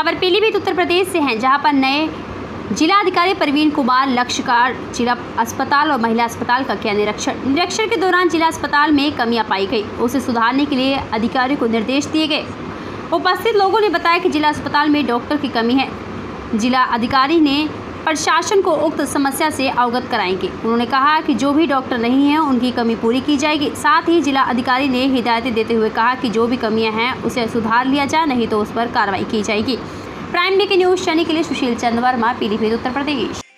खबर पीलीभीत उत्तर प्रदेश से है, जहाँ पर नए जिलाधिकारी प्रवीण कुमार लक्ष्यकार जिला अस्पताल और महिला अस्पताल का किया निरीक्षण। निरीक्षण के दौरान जिला अस्पताल में कमियाँ पाई गई। उसे सुधारने के लिए अधिकारियों को निर्देश दिए गए। उपस्थित लोगों ने बताया कि जिला अस्पताल में डॉक्टर की कमी है। जिला अधिकारी ने प्रशासन को उक्त समस्या से अवगत कराएँगे। उन्होंने कहा कि जो भी डॉक्टर नहीं हैं, उनकी कमी पूरी की जाएगी। साथ ही जिला अधिकारी ने हिदायतें देते हुए कहा कि जो भी कमियाँ हैं, उसे सुधार लिया जाए, नहीं तो उस पर कार्रवाई की जाएगी। प्राइम डे के न्यूज़ चैनल के लिए सुशील चंद वर्मा, पीलीभीत, उत्तर प्रदेश।